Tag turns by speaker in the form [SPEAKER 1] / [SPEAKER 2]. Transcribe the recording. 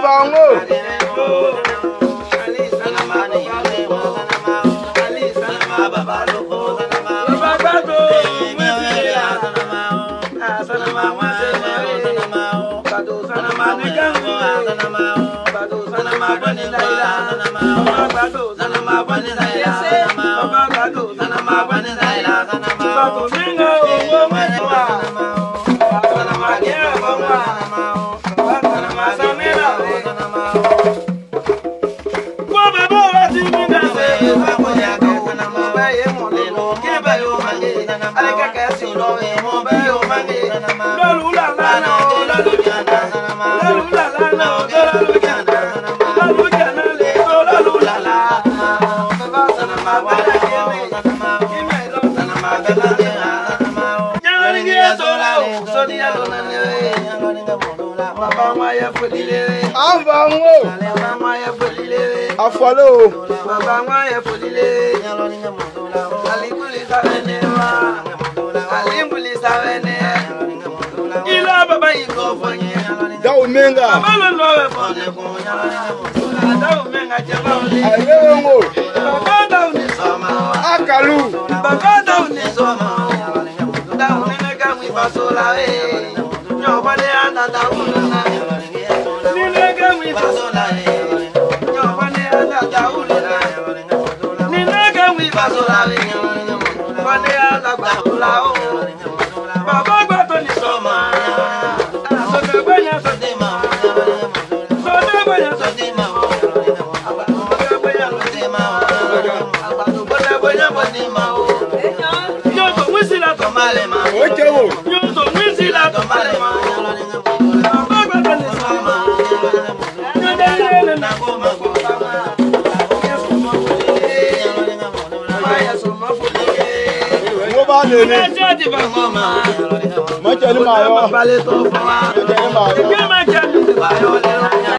[SPEAKER 1] Sanamao, Sanamao, afọlẹ́ o. bàbá wọn yẹ fòdílé. alikuli sáré ní. umenga baba lowe baba umenga jaba uli ayewe ngo baba dauni soma akalu baba dauni soma dauni nega basola we nyobale anda dauni na nega mwi basola basola we ó jẹ́ wò. yóò tó mọ̀jẹ̀ ni màá yọ. mọ̀jẹ̀ ni màá yọ.